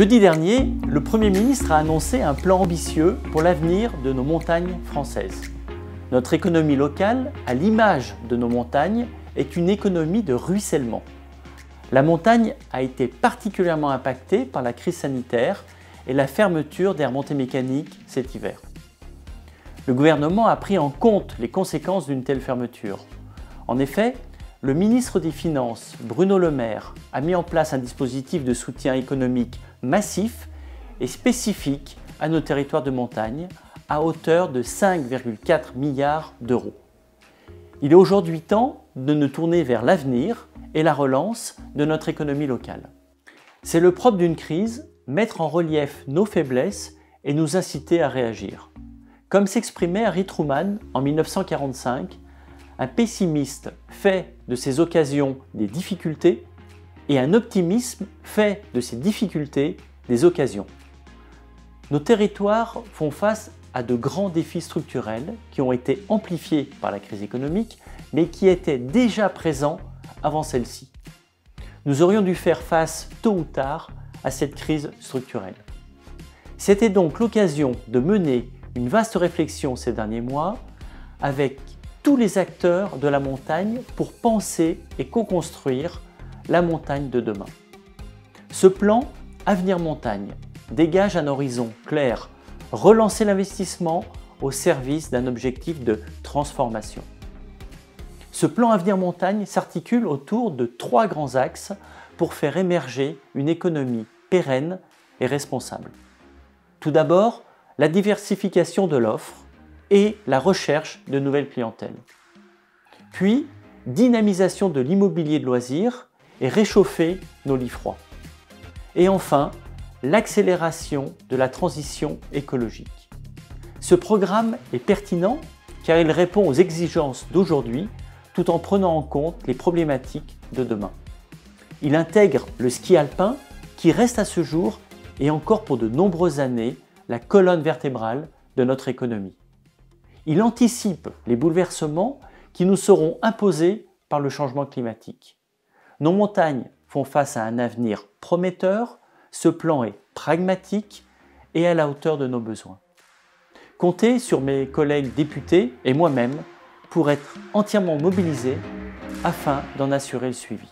Jeudi dernier, le Premier ministre a annoncé un plan ambitieux pour l'avenir de nos montagnes françaises. Notre économie locale, à l'image de nos montagnes, est une économie de ruissellement. La montagne a été particulièrement impactée par la crise sanitaire et la fermeture des remontées mécaniques cet hiver. Le gouvernement a pris en compte les conséquences d'une telle fermeture. En effet, le ministre des Finances, Bruno Le Maire, a mis en place un dispositif de soutien économique massif et spécifique à nos territoires de montagne à hauteur de 5,4 milliards d'euros. Il est aujourd'hui temps de nous tourner vers l'avenir et la relance de notre économie locale. C'est le propre d'une crise, mettre en relief nos faiblesses et nous inciter à réagir. Comme s'exprimait Harry Truman en 1945, un pessimiste fait de ses occasions des difficultés et un optimisme fait de ces difficultés des occasions. Nos territoires font face à de grands défis structurels qui ont été amplifiés par la crise économique, mais qui étaient déjà présents avant celle-ci. Nous aurions dû faire face tôt ou tard à cette crise structurelle. C'était donc l'occasion de mener une vaste réflexion ces derniers mois avec tous les acteurs de la montagne pour penser et co-construire la montagne de demain. Ce plan Avenir Montagne dégage un horizon clair, relancer l'investissement au service d'un objectif de transformation. Ce plan Avenir Montagne s'articule autour de trois grands axes pour faire émerger une économie pérenne et responsable. Tout d'abord, la diversification de l'offre et la recherche de nouvelles clientèles. Puis, dynamisation de l'immobilier de loisirs et réchauffer nos lits froids. Et enfin, l'accélération de la transition écologique. Ce programme est pertinent car il répond aux exigences d'aujourd'hui tout en prenant en compte les problématiques de demain. Il intègre le ski alpin qui reste à ce jour et encore pour de nombreuses années la colonne vertébrale de notre économie. Il anticipe les bouleversements qui nous seront imposés par le changement climatique. Nos montagnes font face à un avenir prometteur, ce plan est pragmatique et à la hauteur de nos besoins. Comptez sur mes collègues députés et moi-même pour être entièrement mobilisés afin d'en assurer le suivi.